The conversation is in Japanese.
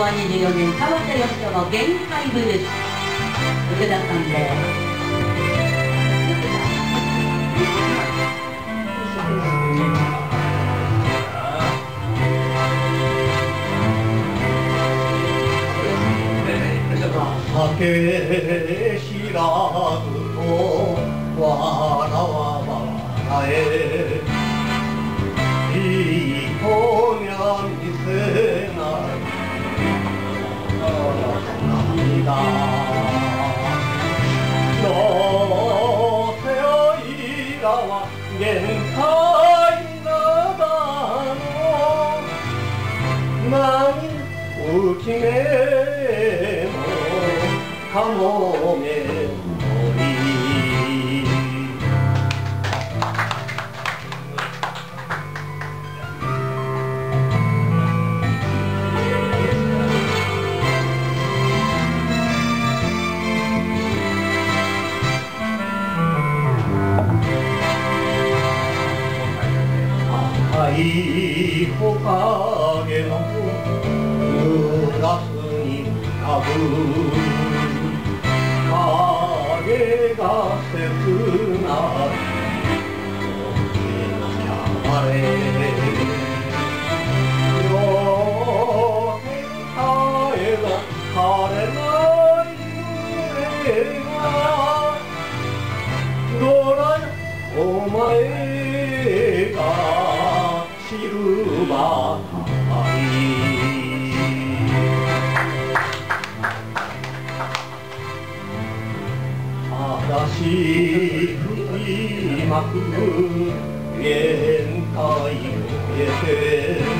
24年川瀬義人の限界ブルース福田さんです酒知らずと笑わ笑えい限界なの何浮き目もかもめ赤い木陰のグラスに浮かぶ影が切ないやれよけたえが枯れない胸がどらお前がシルバータイ嵐振りまく限界を経て。